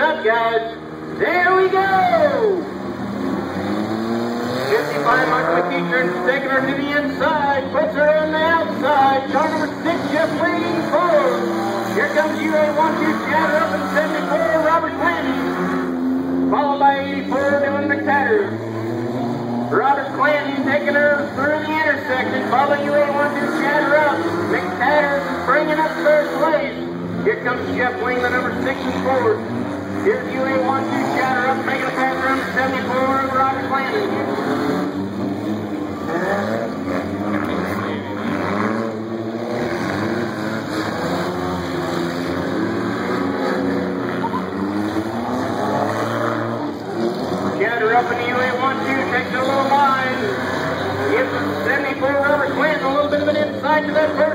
up, guys. There we go. 55 Michael McEachern taking her to the inside, puts her on the outside. Car number six, Jeff Waiting forward. Here comes UA12 Chatter up in 74, Robert Clanton. Followed by 84, Dylan McTaggart. Robert Clanton taking her through the intersection. Follow UA12 Chatter up. McTaggart bringing up first place. Here comes Jeff Wing, the number six and four. Here's UA12 Chatter up, making a pass around 74, Robert Clanton. Chatter up in the UA12, takes a little line. Gives 74 Robert Clanton a little bit of an inside to that first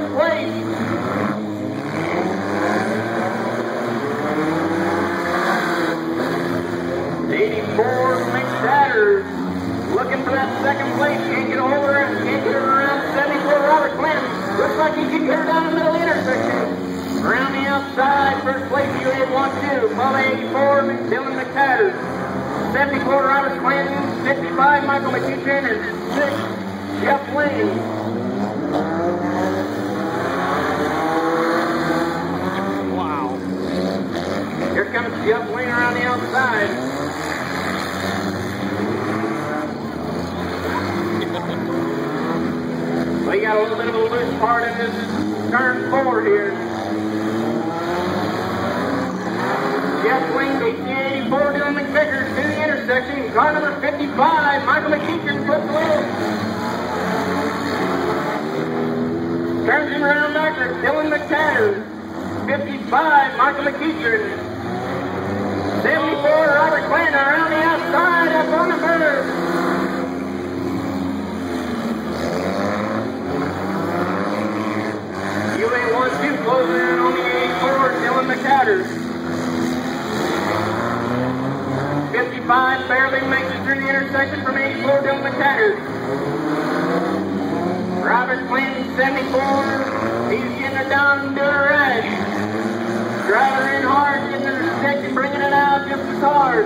looking for that second place. Can't get over it. Can't get around 74 Robert Clinton. Looks like he can get down the middle intersection. Around the outside, first place UA 1-2. Follow 84 Dylan McTaggart. 74 Robert Clinton. 55 Michael McEachern. And 6 Jeff Lane. Wow. Here comes Jeff Wayne around the outside. We got a little bit of a loose part in this turn four here. Jeff beats the 84 Dylan McVickers to the intersection. Car number 55, Michael McEachern puts away. Turns him around backwards, Dylan McTaggart. 55, Michael McEachern. 74, Robert Clinton around the outside, up on the curve. UA 1-2 closing in on the 84, Dylan 55 barely makes it through the intersection from 84, Dylan McTaggart. Robert Clinton, 74. He's getting it down and doing a rash. Driving her in hard, getting her section, bringing it out just as hard.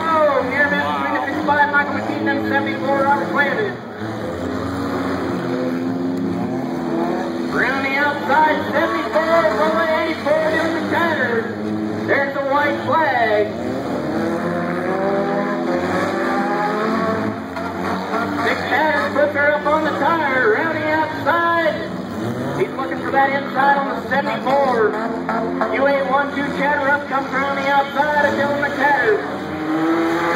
Oh, near miss between the 55, Michael McKean, and 74, Robert Clinton. Flag. McTaggart puts her up on the tire, around the outside. He's looking for that inside on the 74. UA 1-2 Chatter up comes around the outside of Dylan McTaggart.